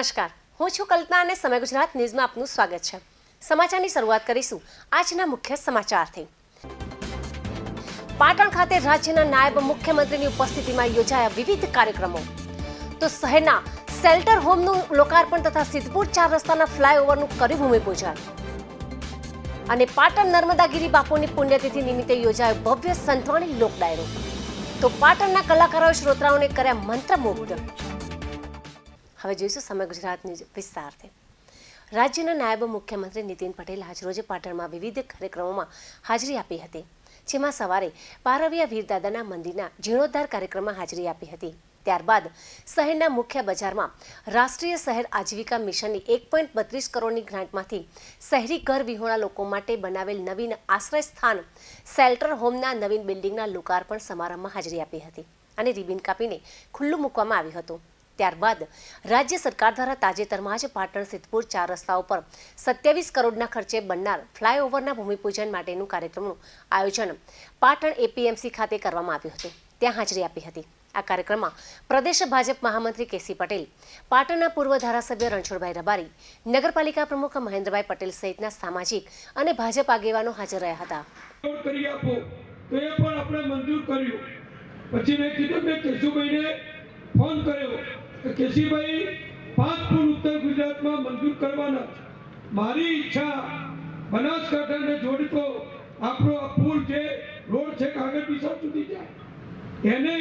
નમસ્કાર. હું છું કલ્પના અને સમય ગુજરાત ન્યૂઝમાં આપનું સ્વાગત છે. સમાચારની શરૂઆત કરીશું આજના મુખ્ય સમાચારથી. પાટણ ખાતે રાજ્યના નાયબ મુખ્યમંત્રીની ઉપસ્થિતિમાં યોજાયા વિવિધ કાર્યક્રમો. તો શહેરના શેલ્ટર હોમનું લોકાર્પણ તથા સિદ્ધપુર ચાર રસ્તાના ફ્લાયઓવરનું કર્યું ભૂમિપૂજન અને પાટણ નર્મદાગીરી બાપુની પુણ્યતિથિ નિમિત્તે યોજાયો ભવ્ય સંતવાણી લોકડાયરો. તો પાટણના કલાકારોએ શ્રોતાઓને કર્યા મંત્રમુગ્ધ હવે જોઈશું સમય ગુજરાતની વિસ્તારથી. રાજ્યના નાયબ મુખ્યમંત્રી નીતિન પટેલ આજરોજ પાટણમાં વિવિધ કાર્યક્રમોમાં હાજરી આપી હતી. જેમાં સવારે પારવિયા વીરદાદાના મંદિરના જીર્ણોદ્ધાર કાર્યક્રમમાં હાજરી આપી હતી. ત્યારબાદ શહેરના મુખ્ય બજારમાં રાષ્ટ્રીય શહેર આજીવિકા મિશનની એક પોઈન્ટ બત્રીસ કરોડની ગ્રાન્ટમાંથી શહેરી ઘર વિહોણા લોકો માટે બનાવેલ નવીન આશ્રય સ્થાન શેલ્ટર હોમના નવીન બિલ્ડિંગના લોકાર્પણ સમારંભમાં હાજરી આપી હતી. અને રિબિન કાપીને ખુલ્લું મૂકવામાં આવ્યું હતું. ત્યારબાદ રાજ્ય સરકાર દ્વારા તાજેતરમાં જ પાટણ સિદ્ધપુર ચાર રસ્તાઓ પર સત્યાવીસ કરોડના ખર્ચે બનનાર ફ્લાયઓવરના ભૂમિપૂજન માટેનું કાર્યક્રમનું આયોજન પાટણ એપીએમસી ખાતે કરવામાં આવ્યું હતું. ત્યાં હાજરી આપી હતી. આ કાર્યક્રમમાં પ્રદેશ ભાજપ મહામંત્રી કેસી પટેલ, પાટણના પૂર્વ ધારાસભ્ય રણછોડભાઈ રબારી, નગરપાલિકા પ્રમુખ મહેન્દ્રભાઈ પટેલ સહિતના સામાજિક અને ભાજપ આગેવાનો હાજર રહ્યા હતા. પણ આપણે મંજૂર કર્યું. પછી મેં કીધું મેં કેશુભાઈને ફોન કર્યો. કેશીભાઈ પાંચ પુલ ઉત્તર ગુજરાતમાં મંજૂર કરવાના મારી ઈચ્છા બનાસકાંઠાને જોડતો આપણો આ પુલ છે રોડ છે કાગળ પીસા સુધી જાય. એને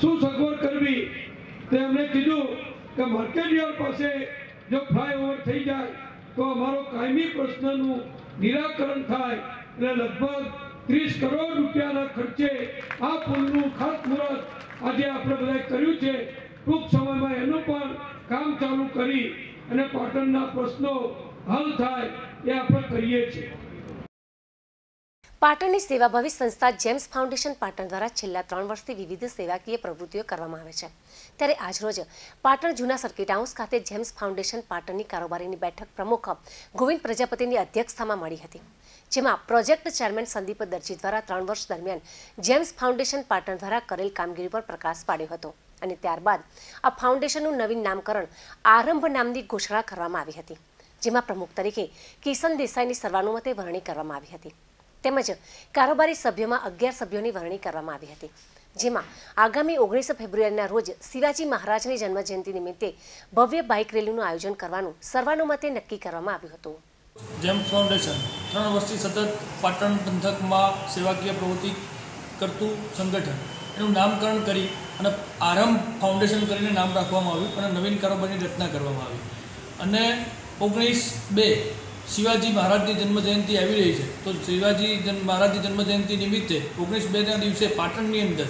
શું સગવડ કરવી? તે અમને કીધું કે માર્કેટયાર્ડ પાસે જો ફ્લાયઓવર થઈ જાય, તો અમારો કાયમી પ્રશ્નનું નિરાકરણ થાય એટલે લગભગ ત્રીસ કરોડ રૂપિયાના ખર્ચે આ પુલનું ખાતમુહૂર્ત આજે આપણે બધાએ કર્યું છે. ટૂંક સમયમાં એનું પણ કામ ચાલુ કરી અને પાટણના પ્રશ્નો હલ થાય એ આપણે કરીએ છીએ. પાટણની સેવાભાવી સંસ્થા જેમ્સ ફાઉન્ડેશન પાટણ દ્વારા છેલ્લા ત્રણ વર્ષથી વિવિધ સેવાકીય પ્રવૃત્તિઓ કરવામાં આવે છે. ત્યારે આજરોજ પાટણ જૂના સર્કિટ હાઉસ ખાતે જેમ્સ ફાઉન્ડેશન પાટણની કારોબારીની બેઠક પ્રમુખ ગોવિંદ પ્રજાપતિની અધ્યક્ષતામાં મળી હતી. જેમાં પ્રોજેક્ટ ચેરમેન સંદીપ દરજી દ્વારા ત્રણ વર્ષ દરમિયાન જેમ્સ ફાઉન્ડેશન પાટણ દ્વારા કરેલ કામગીરી પર પ્રકાશ પાડ્યો હતો. અને ત્યારબાદ આ ફાઉન્ડેશનનું નવીન નામકરણ આરંભ નામની ઘોષણા કરવામાં આવી હતી, જેમાં પ્રમુખ તરીકે કિશન દેસાઈની સર્વાનુમતે વરણી કરવામાં આવી હતી. તેમજ કારોબારી સભ્યોમાં અગિયાર સભ્યોની વરણી કરવામાં આવી હતી, જેમાં આગામી ઓગણીસ ફેબ્રુઆરીના રોજ શિવાજી મહારાજની જન્મજયંતિ નિમિત્તે ભવ્ય બાઇક રેલીનું આયોજન કરવાનું સર્વાનુમતે નક્કી કરવામાં આવ્યું હતું. જેમ ફાઉન્ડેશન ત્રણ વર્ષથી સતત પાટણ પંથકમાં સેવાકીય પ્રવૃત્તિ કરતું સંગઠન એનું નામકરણ કરી અને આરંભ ફાઉન્ડેશન કરીને નામ રાખવામાં આવ્યું અને નવીન કારોબારની રચના કરવામાં આવી. અને ઓગણીસ બે શિવાજી મહારાજની જન્મજયંતિ આવી રહી છે. તો શિવાજી મહારાજની જન્મજયંતિ નિમિત્તે ઓગણીસ બેના દિવસે પાટણની અંદર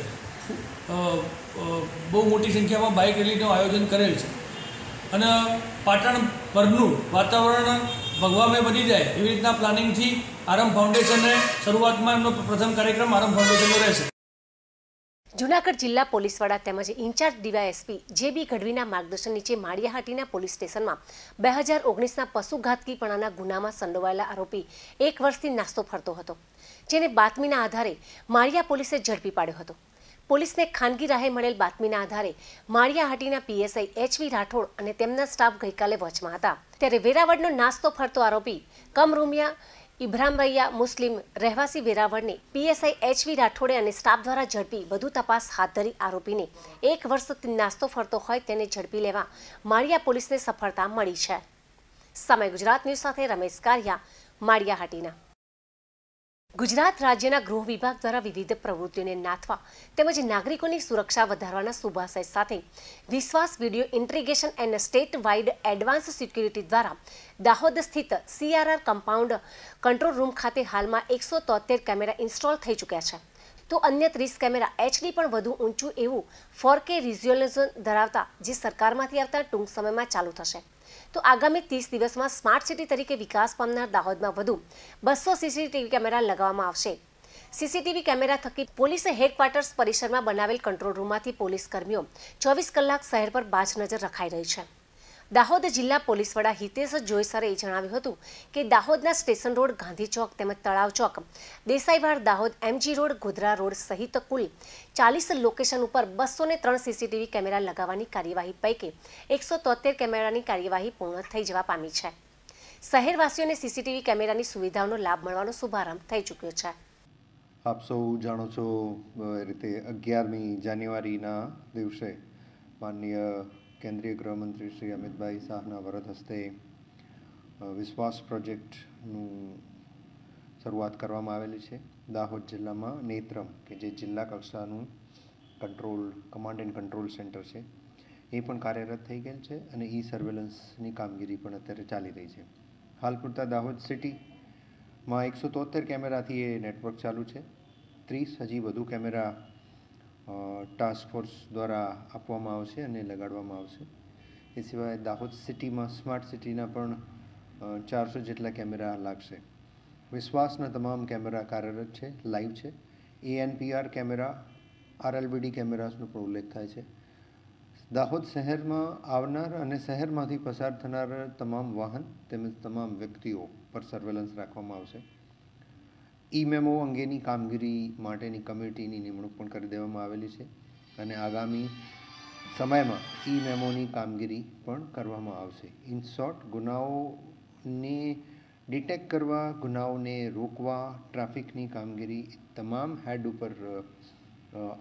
બહુ મોટી સંખ્યામાં બાઇક રેલીનું આયોજન કરેલ છે. અને પાટણ પરનું વાતાવરણ ભગવામય બની જાય એવી રીતના પ્લાનિંગથી આરંભ ફાઉન્ડેશને શરૂઆતમાં એમનો પ્રથમ કાર્યક્રમ આરંભ ફાઉન્ડેશનનો રહેશે. જુનાગઢ જિલ્લા પોલીસ વડા તેમજ ઇન્ચાર્જ ડીવાયએસપી જે બી ગઢવીના માર્ગદર્શન નીચે માળિયાહાટીના પોલીસ સ્ટેશનમાં બે હજાર ઓગણીસના પશુઘાતકીપણાના ગુનામાં સંડોવાયેલા આરોપી એક વર્ષથી નાસ્તો ફરતો હતો, જેને બાતમીના આધારે માળિયા પોલીસે ઝડપી પાડ્યો હતો. પોલીસને ખાનગી રાહે મળેલ બાતમીના આધારે માળિયાહાટીના પીએસઆઈ એચવી રાઠોડ અને તેમના સ્ટાફ ગઈકાલે વચમાં હતા. ત્યારે વેરાવળનો નાસ્તો ફરતો આરોપી કમરૂમિયા ઇબ્રાહિમૈયા મુસ્લિમ રહેવાસી વેરાવળને પીએસઆઈ એચવી રાઠોડે અને સ્ટાફ દ્વારા ઝડપી વધુ તપાસ હાથ ધરી આરોપીને એક વર્ષથી નાસ્તો ફરતો હોય તેને ઝડપી લેવા માળિયા પોલીસને સફળતા મળી છે. સમય ગુજરાત ન્યૂઝ સાથે રમેશ કારિયા, માળિયા હાટીના. ગુજરાત રાજ્યના ગૃહ વિભાગ દ્વારા વિવિધ પ્રવૃત્તિઓને નાથવા તેમજ નાગરિકોની સુરક્ષા વધારવાના શુભાશય સાથે Vishwas video integration and state wide advance security દ્વારા દાહોદ સ્થિત સીઆરઆર કમ્પાઉન્ડ કંટ્રોલ રૂમ ખાતે હાલમાં એકસો તોતેર કેમેરા ઇન્સ્ટોલ થઈ ચૂક્યા છે. તો અન્ય ત્રીસ કેમેરા એચડી પણ વધુ ઊંચું એવું ફોર કે રિઝોલ્યુશન ધરાવતા જે સરકારમાંથી આવતા ટૂંક સમયમાં ચાલુ થશે. તો આગામી ત્રીસ દિવસમાં સ્માર્ટ સિટી તરીકે વિકાસ પામનાર દાહોદમાં વધુ બસો સીસીટીવી કેમેરા લગાવવામાં આવશે. સીસીટીવી કેમેરા થકી પોલીસે હેડક્વાર્ટર્સ પરિસરમાં બનાવેલ કંટ્રોલ રૂમમાંથી પોલીસ કર્મીઓ ચોવીસ કલાક શહેર પર બાજ નજર રખાઈ રહી છે. દાહોદ જિલ્લા પોલીસ વડા હિતેશ જોયસરે જણાવ્યું હતું કે દાહોદના સ્ટેશન રોડ, ગાંધી ચોક તેમજ તળાવ ચોક, Desaiwad Dahod MG road, Godhra road સહિત કુલ ચાલીસ લોકેશન ઉપર બસો ને ત્રણ સીસીટીવી કેમેરા લગાવવાની કાર્યવાહી પૈકી એકસો તોતેર કેમેરાની કાર્યવાહી પૂર્ણ થઈ જવા પામી છે. શહેરવાસીઓને સીસીટીવી કેમેરાની સુવિધાઓનો લાભ મળવાનો શુભારંભ થઈ ચૂક્યો છે. આપ સૌ જાણો છો રીતે અગિયારમી જાન્યુઆરીના દિવસે માનનીય કેન્દ્રીય ગૃહમંત્રી શ્રી અમિતભાઈ શાહના વરદ હસ્તે વિશ્વાસ પ્રોજેક્ટનું શરૂઆત કરવામાં આવેલી છે દાહોદ જિલ્લામાં નેત્રમ કે જે જિલ્લા કક્ષાનું control command and control centre છે એ પણ કાર્યરત થઈ ગયેલ છે અને ઈ સર્વેલન્સની કામગીરી પણ અત્યારે ચાલી રહી છે હાલ પૂરતા દાહોદ સિટીમાં એકસો તોતેર કેમેરાથી એ નેટવર્ક ચાલુ છે ત્રીસ હજી વધુ કેમેરા ટાસ્ક ફોર્સ દ્વારા આપવામાં આવશે અને લગાડવામાં આવશે. એ સિવાય દાહોદ સિટીમાં સ્માર્ટ સિટીના પણ ચારસો જેટલા કેમેરા લાગશે. વિશ્વાસના તમામ કેમેરા કાર્યરત છે લાઈવ છે. એએનપીઆર કેમેરા આરએલબીડી કેમેરાસનો પણ ઉલ્લેખ થાય છે. દાહોદ શહેરમાં આવનાર અને શહેરમાંથી પસાર થનાર તમામ વાહન તેમજ તમામ વ્યક્તિઓ પર સર્વેલન્સ રાખવામાં આવશે. ઈ મેમો અંગેની કામગીરી માટેની કમિટીની નિમણૂક પણ કરી દેવામાં આવેલી છે અને આગામી સમયમાં ઈ મેમોની કામગીરી પણ કરવામાં આવશે. ઇન શોર્ટ ગુનાઓને ડિટેક્ટ કરવા, ગુનાઓને રોકવા ટ્રાફિકની કામગીરી તમામ હેડ ઉપર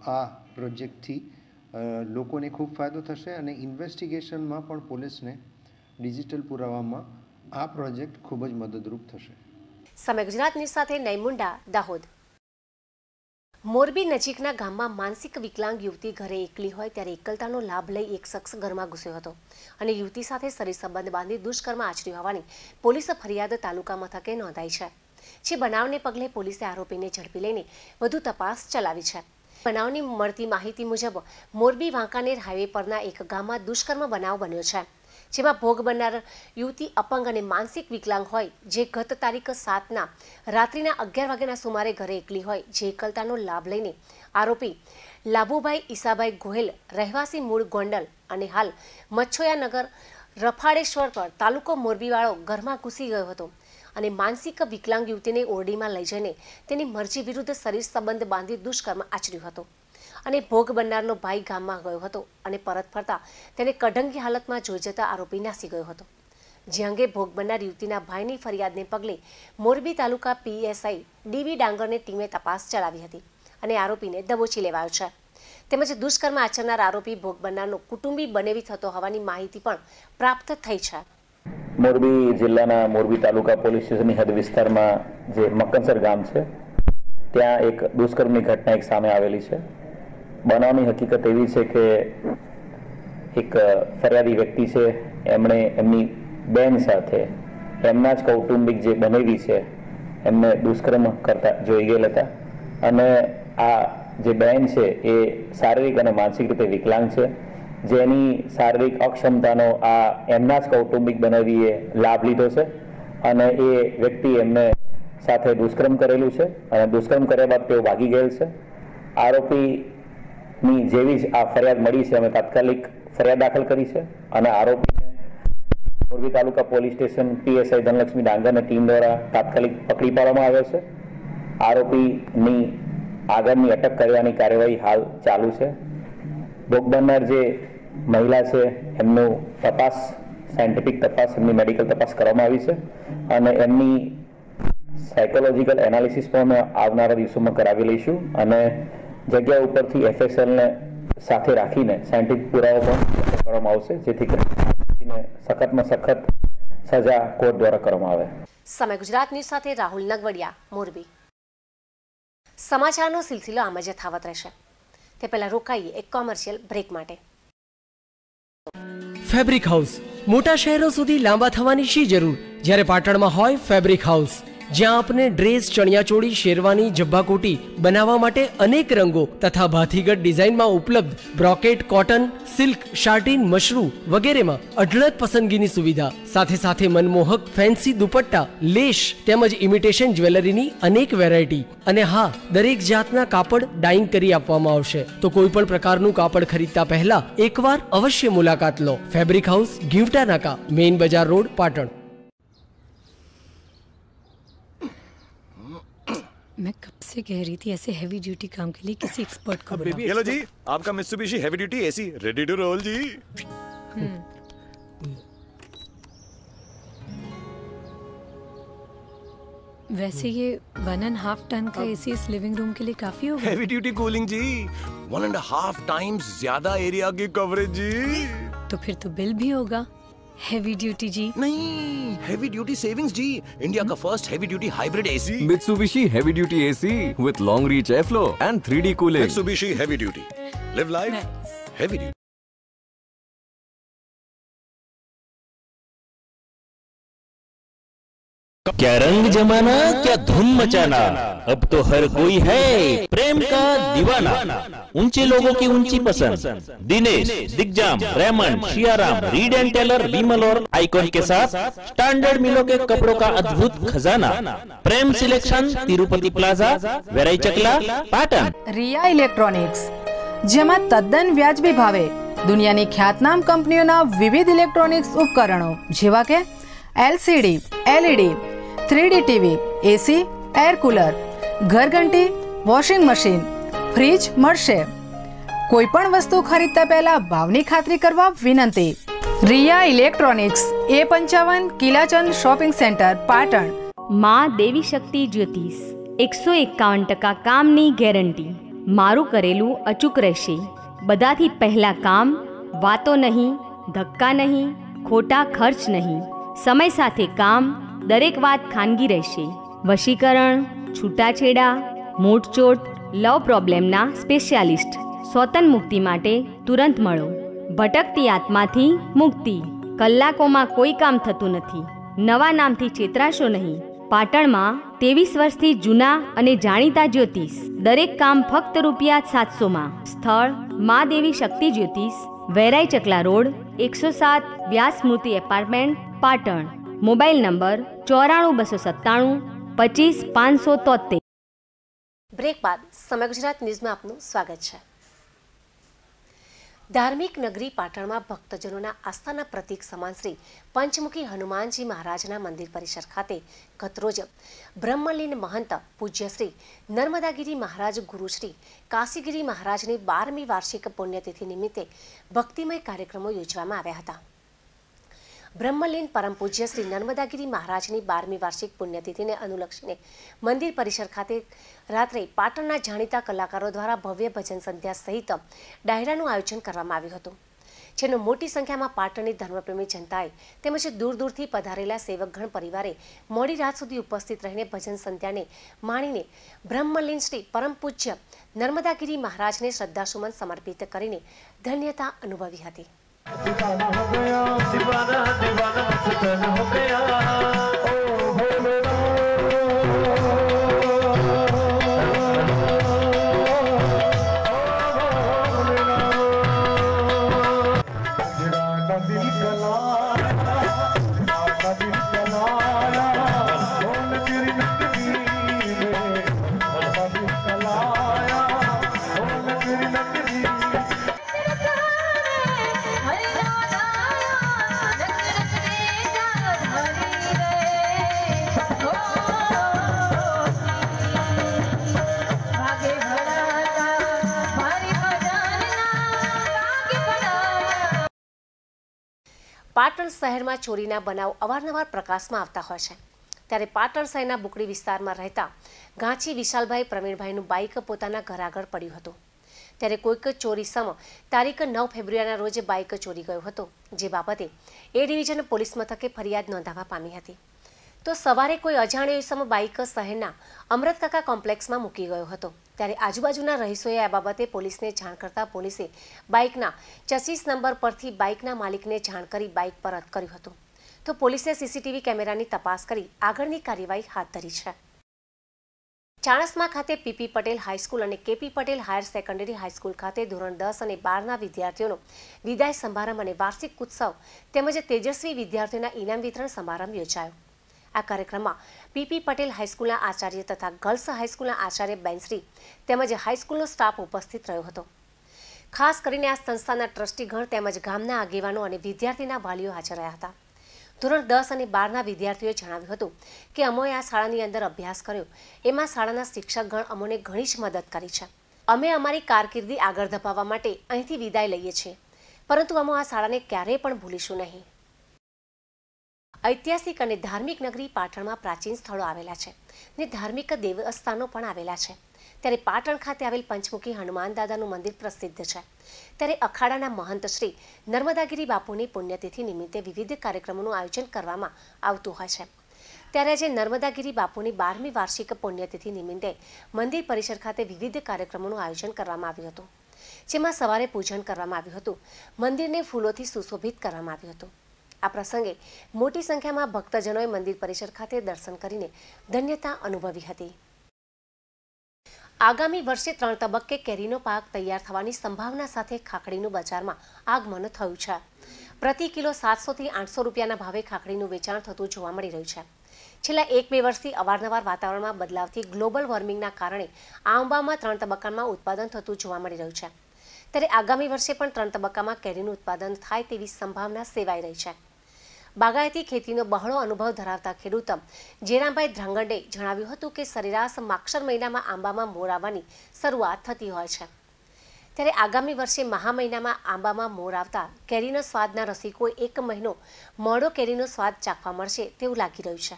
આ પ્રોજેક્ટથી લોકોને ખૂબ ફાયદો થશે અને ઇન્વેસ્ટિગેશનમાં પણ પોલીસને ડિજિટલ પુરાવામાં આ પ્રોજેક્ટ ખૂબ જ મદદરૂપ થશે. સમય ગુજરાતની સાથે નૈમુંડા દાહોદ. મોરબી નજીકના ગામમાં માનસિક વિકલાંગ યુવતી ઘરે એકલી હોય ત્યારે એકલતાનો લાભ લઈ એક શખ્સ ઘરમાં ઘૂસ્યો હતો અને યુવતી સાથે શરીર સંબંધ બાંધી દુષ્કર્મ આચર્યું હોવાની પોલીસ ફરિયાદ તાલુકા મથકે નોંધાઈ છે, જે બનાવને પગલે પોલીસે આરોપીને ઝડપી લઈને વધુ તપાસ ચલાવી છે. બનાવની મળતી માહિતી મુજબ, મોરબી વાંકાનેર હાઈવે પરના એક ગામમાં દુષ્કર્મ બનાવ બન્યો છે. જેમાં ભોગ બનનાર યુવતી અપંગ અને માનસિક વિકલાંગ હોય, જે ગત તારીખ સાતના રાત્રિના અગિયાર વાગ્યાના સુમારે ઘરે એકલી હોય, જે એકલતાનો લાભ લઈને આરોપી લાભુભાઈ ઈસાભાઈ ગોહેલ, રહેવાસી મૂળ ગોંડલ અને હાલ મચ્છોયાનગર રફાડેશ્વર પર તાલુકો મોરબીવાળો ઘરમાં ઘૂસી ગયો હતો અને માનસિક વિકલાંગ યુવતીને ઓરડીમાં લઈ જઈને તેની મરજી વિરુદ્ધ શરીર સંબંધ બાંધી દુષ્કર્મ આચર્યું હતું. અને ભોગ બનનારનો ભાઈ ગામમાં ગયો હતો અને પરત ફરતા તેને કઢંગી હાલતમાં જોઈ જતા આરોપી નાસી ગયો હતો. જે અંગે ભોગ બનનાર યુવતીના ભાઈની ફરિયાદને પગલે મોરબી તાલુકા પીએસઆઈ ડીવી ડાંગરની ટીમે તપાસ ચલાવી હતી અને આરોપીને દબોચી લેવાયો છે. તેમજ દુષ્કર્મ આચરનાર આરોપી ભોગ બનનારનો કુટુંબી બનેવી થતો હોવાની માહિતી પણ પ્રાપ્ત થઈ છે. મોરબી જિલ્લાના મોરબી તાલુકા પોલીસ સ્ટેશનની હદ વિસ્તારમાં જે મક્કનસર ગામ છે, ત્યાં એક દુષ્કર્મની ઘટના એક સામે આવેલી છે. બનાવની હકીકત એવી છે કે એક ફરિયાદી વ્યક્તિ છે. એમણે એમની બેન સાથે, એમના જ કૌટુંબિક જે બનેવી છે, એમને દુષ્કર્મ કરતા જોઈ ગયેલ હતા. અને આ જે બેન છે એ શારીરિક અને માનસિક રીતે વિકલાંગ છે. જેની શારીરિક અક્ષમતાનો આ એમના જ કૌટુંબિક બનાવીએ લાભ લીધો છે. અને એ વ્યક્તિ એમને સાથે દુષ્કર્મ કરેલું છે. અને દુષ્કર્મ કર્યા બાદ તેઓ ભાગી ગયેલ છે. આરોપીની જેવી જ આ ફરિયાદ મળી છે, અમે તાત્કાલિક ફરિયાદ દાખલ કરી છે અને આરોપીને Morbi taluka police station PSI Dhanlakshmi ડાંગરની ટીમ દ્વારા તાત્કાલિક પકડી પાડવામાં આવ્યો છે. આરોપીની આગળની અટક કરવાની કાર્યવાહી હાલ ચાલુ છે. ભોગ બનનાર જે મહિલા છે, એમનું તપાસ, સાયન્ટિફિક તપાસ, એમની મેડિકલ તપાસ કરવામાં આવી છે અને એમની સાયકોલોજીકલ એનાલિસિસ પણ અમે આવનારા દિવસોમાં કરાવી લઈશું અને જગ્યા ઉપરથી એફએસએલને સાથે રાખીને સાયન્ટિફિક પુરાવો પણ કરવામાં આવશે જેથી કરીને સખતમાં સખત સજા કોર્ટ દ્વારા કરવામાં આવે. સમય ગુજરાતની સાથે રાહુલ નગવડિયા મોરબી. સમાચારનો સિલસિલો આમ જ યથાવત રહેશે. તે પહેલા રોકાઈએ એક કોમર્શિયલ બ્રેક માટે. ફેબ્રિક હાઉસ મોટા શહેરો સુધી લાંબા થવાની શી જરૂર? જ્યારે પાટણમાં હોય ફેબ્રિક હાઉસ જ્યાં આપને ડ્રેસ, ચણિયાચોળી, શેરવાની જબ્બાકોટી બનાવવા માટે અનેક રંગો તથા ભાથીગઢ ડિઝાઇનમાં ઉપલબ્ધ બ્રોકેટ, કોટન, સિલ્ક શાર્ટીન મશરૂ વગેરેમાં અઢળક પસંદગીની સુવિધા. સાથે સાથે મનમોહક, ફેન્સી દુપટ્ટા, લેશ તેમજ ઇમિટેશન જ્વેલરીની અનેક વેરાયટી. અને હા, દરેક જાતના કાપડ ડાઇંગ કરી આપવામાં આવશે. તો કોઈ પણ પ્રકારનું કાપડ ખરીદતા પહેલા એકવાર અવશ્ય મુલાકાત લો. ફેબ્રિક હાઉસ, ગીવટા નાકા, મેઇન બજાર રોડ, પાટણ. मैं कब से कह रही थी ऐसे हैवी ड्यूटी काम के लिए किसी एक्सपर्ट को बुलाओ ये लो जी आपका Mitsubishi heavy duty AC ready to roll जी। वैसे ये वन एंड हाफ़ टन का एसी इस लिविंग रूम के लिए काफ़ी होगा। हैवी ड्यूटी कूलिंग जी। वन एंड हाफ़ टाइम्स ज़्यादा एरिया की कवरेज जी। तो फिर तो बिल भी होगा। हैवी ड्यूटी जी नहीं हैवी ड्यूटी सेविंग्स जी इंडिया का first heavy duty hybrid AC Mitsubishi heavy duty AC with long reach airflow and 3D cooling Mitsubishi heavy duty live life heavy duty क्या रंग जमाना क्या धूम मचाना अब तो हर कोई है प्रेम का दीवाना ऊंचे लोगों की ऊंची पसंद Dinesh Digjam Raymond Siyaram Reid and Taylor Vimal और आइकॉन के साथ स्टैंडर्ड मिलों के कपड़ों का अद्भुत खजाना Prem selection Tirupati plaza Verai Chakla Patan Riya electronics જેમાં તદ્દન વ્યાજબી ભાવે દુનિયાની ખ્યાતનામ કંપનીઓના વિવિધ ઇલેક્ટ્રોનિક્સ ઉપકરણો જેવા કે LCD LED three D TV AC air cooler ઘરઘંટી washing machine fridge મળશે. કોઈ પણ વસ્તુ ખરીદતા પહેલા ભાવની ખાતરી કરવા વિનંતી. રિયા ઇલેક્ટ્રોનિક્સ, એ પંચાવન કિલાચંદ શોપિંગ સેન્ટર, પાટણ. માં દેવી શક્તિ જ્યોતિષ, એકસો એકાવન ટકા કામની ગેરંટી. મારું કરેલું અચૂક રહેશે. બધાથી પહેલાં કામ, વાતો નહીં, ધક્કા નહીં, ખોટા ખર્ચ નહીં. સમય સાથે કામ દરેક વાત ખાનગી રહેશે. વશીકરણ, છૂટાછેડા, મોટચોટ, લવ પ્રોબ્લેમના સ્પેશિયાલિસ્ટ. સ્વતન મુક્તિ માટે તુરંત મળો. ભટકતી આત્માથી મુક્તિ. કલાકોમાં કોઈ કામ થતું નથી. નવા નામથી છેતરાશો નહીં. પાટણમાં ત્રેવીસ વર્ષથી જૂના અને જાણીતા જ્યોતિષ. દરેક કામ ફક્ત રૂપિયા સાતસોમાં. સ્થળ મા દેવી શક્તિ જ્યોતિષ, વેરાઈ ચકલા રોડ, એકસો સાત Vyas Smruti apartment, Patan. Mobile number ચોરાણું, બસો સત્તાણું, પચીસ, પાંચસો તોતેર બ્રેક બાદ સમય ગુજરાત ન્યૂઝમાં આપનું સ્વાગત છે. ધાર્મિક નગરી પાટણમાં ભક્તજનોના આસ્થાના પ્રતીક સમાન શ્રી પંચમુખી હનુમાનજી મહારાજના મંદિર પરિસર ખાતે ગતરોજ બ્રહ્મલીન મહંત પૂજ્ય શ્રી નર્મદાગીરી મહારાજ ગુરુશ્રી કાશીગીરી મહારાજની બારમી વાર્ષિક પુણ્યતિથિ નિમિત્તે ભક્તિમય કાર્યક્રમો યોજવામાં આવ્યા હતા. બ્રહ્મલીન પરમ પૂજ્ય શ્રી નર્મદાગીરી મહારાજની બારમી વાર્ષિક પુણ્યતિથિને અનુલક્ષીને મંદિર પરિસર ખાતે રાત્રે પાટણના જાણીતા કલાકારો દ્વારા ભવ્ય ભજન સંધ્યા સહિત ડાયરાનું આયોજન કરવામાં આવ્યું હતું, જેનો મોટી સંખ્યામાં પાટણની ધર્મપ્રેમી જનતાએ તેમજ દૂર દૂરથી પધારેલા સેવકગણ પરિવારે મોડી રાત સુધી ઉપસ્થિત રહીને ભજન સંધ્યાને માણીને બ્રહ્મલીન શ્રી પરમ પૂજ્ય નર્મદાગીરી મહારાજને શ્રદ્ધાસુમન સમર્પિત કરીને ધન્યતા અનુભવી હતી. પાટણ શહેરમાં ચોરીના બનાવ અવારનવાર પ્રકાશમાં આવતા હોય છે. ત્યારે પાટણ શહેરના બુકડી વિસ્તારમાં રહેતા ગાંચી વિશાલભાઈ પ્રવીણભાઈનું બાઇક પોતાના ઘર આગળ પડ્યું હતું. ત્યારે કોઈક ચોરી સમ તારીખ નવ ફેબ્રુઆરીના રોજ બાઇક ચોરી ગયો હતો, જે બાબતે એ ડિવિઝન પોલીસ મથકે ફરિયાદ નોંધાવા પામી હતી. તો સવારે કોઈ અજાણ્યો સમ બાઇક શહેરના અમૃતકાકા કોમ્પ્લેક્સમાં મૂકી ગયો હતો. ત્યારે આજુબાજુના રહીશોએ આ બાબતે પોલીસને જાણ કરતા પોલીસે બાઇકના ચસીસ નંબર પરથી બાઇકના માલિકને જાણ કરી બાઇક પરત કર્યું હતું. તો પોલીસે સીસીટીવી કેમેરાની તપાસ કરી આગળની કાર્યવાહી હાથ ધરી છે. ચાણસ્મા ખાતે પીપી પટેલ હાઈસ્કૂલ અને KP Patel higher secondary high school ખાતે ધોરણ દસ અને બારના વિદ્યાર્થીઓનો વિદાય સમારંભ અને વાર્ષિક ઉત્સવ તેમજ તેજસ્વી વિદ્યાર્થીઓના ઇનામ વિતરણ સમારંભ યોજાયો. આ કાર્યક્રમમાં પીપી પટેલ હાઈસ્કૂલના આચાર્ય તથા ગર્લ્સ હાઈસ્કૂલના આચાર્ય બેનશ્રી તેમજ હાઈસ્કૂલનો સ્ટાફ ઉપસ્થિત રહ્યો હતો. ખાસ કરીને આ સંસ્થાના ટ્રસ્ટીગણ તેમજ ગામના આગેવાનો અને વિદ્યાર્થીના વાલીઓ હાજર રહ્યા હતા. ધોરણ દસ અને બારના વિદ્યાર્થીઓએ જણાવ્યું હતું કે અમોએ આ શાળાની અંદર અભ્યાસ કર્યો. એમાં શાળાના શિક્ષકગણ અમોને ઘણી જ મદદ કરી છે. અમે અમારી કારકિર્દી આગળ ધપાવવા માટે અહીંથી વિદાય લઈએ છીએ. પરંતુ અમો આ શાળાને ક્યારેય પણ ભૂલીશું નહીં. ઐતિહાસિક અને ધાર્મિક નગરી પાટણમાં પ્રાચીન સ્થળો આવેલા છે ને ધાર્મિક દેવસ્થાનો પણ આવેલા છે. ત્યારે પાટણ ખાતે આવેલ પંચમુખી હનુમાન દાદાનું મંદિર પ્રસિદ્ધ છે. ત્યારે અખાડાના મહંત શ્રી નર્મદાગીરી બાપુની પુણ્યતિથિ નિમિત્તે વિવિધ કાર્યક્રમોનું આયોજન કરવામાં આવતું હોય છે. ત્યારે આજે નર્મદાગીરી બાપુની બારમી વાર્ષિક પુણ્યતિથિ નિમિત્તે મંદિર પરિસર ખાતે વિવિધ કાર્યક્રમોનું આયોજન કરવામાં આવ્યું હતું. જેમાં સવારે પૂજન કરવામાં આવ્યું હતું. મંદિરને ફૂલોથી સુશોભિત કરવામાં આવ્યું હતું. આ પ્રસંગે મોટી સંખ્યામાં ભક્તજનોએ મંદિર પરિસર ખાતે દર્શન કરીને ધન્યતા અનુભવી હતી. આગામી વર્ષે ત્રણ તબક્કે કેરીનો પાક તૈયાર થવાની સંભાવના સાથે ખાખડીનું બજારમાં આગમન થયું છે. પ્રતિ કિલો સાતસોથી આઠસો રૂપિયાના ભાવે ખાખડીનું વેચાણ થતું જોવા મળી રહ્યું છે. છેલ્લા એક બે વર્ષથી અવારનવાર વાતાવરણમાં બદલાવથી ગ્લોબલ વોર્મિંગના કારણે આ આંબામાં ત્રણ તબક્કામાં ઉત્પાદન થતું જોવા મળી રહ્યું છે. ત્યારે આગામી વર્ષે પણ ત્રણ તબક્કામાં કેરીનું ઉત્પાદન થાય તેવી સંભાવના સેવાઈ રહી છે. બાગાયતી ખેતીનો બહોળો અનુભવ ધરાવતા ખેડૂત જેરામભાઈ ધ્રાંગડે જણાવ્યું હતું કે સરેરાશ માક્ષર મહિનામાં આંબામાં મોર આવવાની શરૂઆત થતી હોય છે. ત્યારે આગામી વર્ષે મહા મહિનામાં આંબામાં મોર આવતા કેરીનો સ્વાદના રસિકો એક મહિનો મોડો કેરીનો સ્વાદ ચાખવા મળશે તેવું લાગી રહ્યું છે.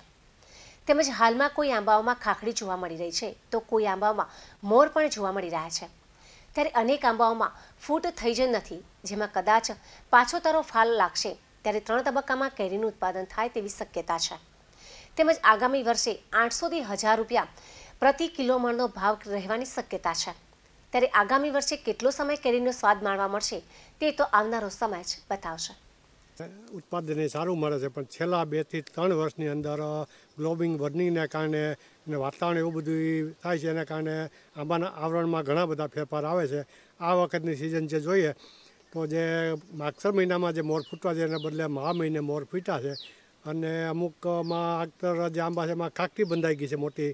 તેમજ હાલમાં કોઈ આંબાઓમાં ખાખડી જોવા મળી રહી છે તો કોઈ આંબાઓમાં મોર પણ જોવા મળી રહ્યા છે. ત્યારે અનેક આંબાઓમાં ફૂટ થઈ જ નથી જેમાં કદાચ પાછોતરો ફાલ લાગશે ત્યારે ત્રણ તબક્કામાં કેરીનું ઉત્પાદન થાય તેવી શક્યતા છે. તેમજ આગામી વર્ષે આઠસોથી હજાર રૂપિયા પ્રતિ કિલો મણનો ભાવ રહેવાની શક્યતા છે. ત્યારે આગામી વર્ષે કેટલો સમય કેરીનો સ્વાદ માણવા મળશે તે તો આવનારો સમય જ બતાવશે. ઉત્પાદન સારું મળે છે, પણ છેલ્લા બેથી ત્રણ વર્ષની અંદર ગ્લોબિંગ વર્નિંગને કારણે અને વાતાવરણ એવું બધું થાય છે, એના કારણે આંબાના આવરણમાં ઘણા બધા ફેરફાર આવે છે. આ વખતની સિઝન જે જોઈએ તો જે માગસર મહિનામાં જે મોર ફૂટવા છે, એના બદલે મહા મહિને મોર ફૂટ્યા છે. અને અમુકમાં આગતર જે આંબા છે એમાં ખાકટી બંધાઈ ગઈ છે મોટી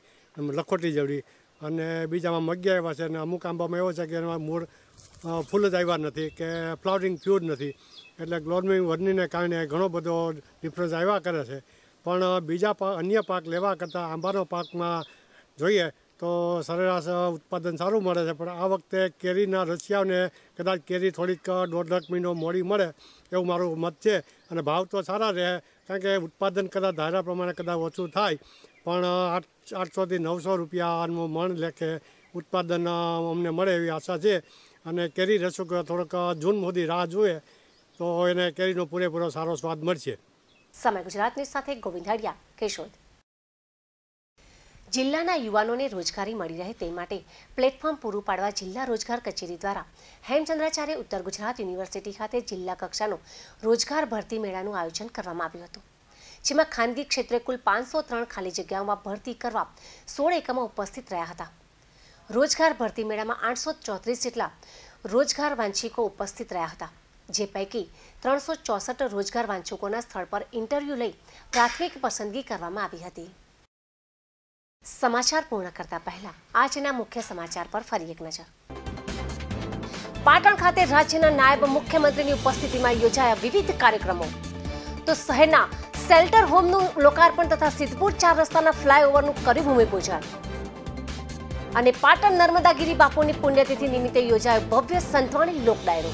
લખોટી જેવડી. અને બીજામાં મગ્યા આવ્યા છે અને અમુક આંબામાં એવો છે કે એમાં મૂળ ફૂલ જ આવ્યા નથી, કે ફ્લાવરિંગ થયું નથી. એટલે ગ્લોબલ વર્નીને કારણે ઘણો બધો ડિફરન્સ આવ્યા કરે છે. પણ બીજા અન્ય પાક લેવા કરતાં આંબાનો પાકમાં જોઈએ તો સરેરાશ ઉત્પાદન સારું મળે છે. પણ આ વખતે કેરીના રસિયાઓને કદાચ કેરી થોડીક દોઢ મહિનો મોડી મળે એવું મારું મત છે અને ભાવ તો સારા રહે કારણ કે ઉત્પાદન કદાચ ધારા પ્રમાણે કદાચ ઓછું થાય. પણ આઠ, આઠસોથી નવસો રૂપિયાનું મણ લેખે ઉત્પાદન અમને મળે એવી આશા છે. અને કેરી રસુક થોડોક જૂન સુધી રાહ જોઈએ તો એને કેરીનો પૂરેપૂરો સારો સ્વાદ મળશે. સમય ગુજરાતની સાથે ગોવિંદ કેશોદ. જિલ્લાના યુવાનોને રોજગારી મળી રહે તે માટે પ્લેટફોર્મ પૂરું પાડવા જિલ્લા રોજગાર કચેરી દ્વારા હેમચંદ્રાચાર્ય ઉત્તર ગુજરાત યુનિવર્સિટી ખાતે જિલ્લા કક્ષાનો રોજગાર ભરતી મેળાનું આયોજન કરવામાં આવ્યું હતું, જેમાં ખાનગી ક્ષેત્રે કુલ પાંચસો ત્રણ ખાલી જગ્યાઓમાં ભરતી કરવા સોળ એકમો ઉપસ્થિત રહ્યા હતા. રોજગાર ભરતી મેળામાં આઠસો ચોત્રીસ જેટલા રોજગાર વાંચિકો ઉપસ્થિત રહ્યા હતા, જે પૈકી ત્રણસો ચોસઠ રોજગાર વાંચકોના સ્થળ પર ઇન્ટરવ્યૂ લઈ પ્રાથમિક પસંદગી કરવામાં આવી હતી. સમાચાર પૂર્ણ કરતા પહેલા આજના મુખ્ય સમાચાર પર ફરી એક નજર. પાટણ ખાતે રાજ્યના નાયબ મુખ્યમંત્રીની ઉપસ્થિતિમાં યોજાયા વિવિધ કાર્યક્રમો. તો શહેરના શેલ્ટર હોમનું લોકાર્પણ તથા સિદ્ધપુર ચાર રસ્તાના ફ્લાયઓવરનું કર્યું ભૂમિપૂજન અને પાટણ નર્મદાગીરી બાપુની પુણ્યતિથિ નિમિત્તે યોજાયો ભવ્ય સંતવાણી લોકડાયરો.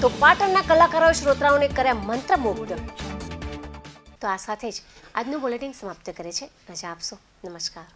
તો પાટણના કલાકારોએ શ્રોતાઓને કર્યા મંત્રમુગ્ધ તો આ સાથે જ આજનું બુલેટિન સમાપ્ત કરે છે રજા આપશો. નમસ્કાર.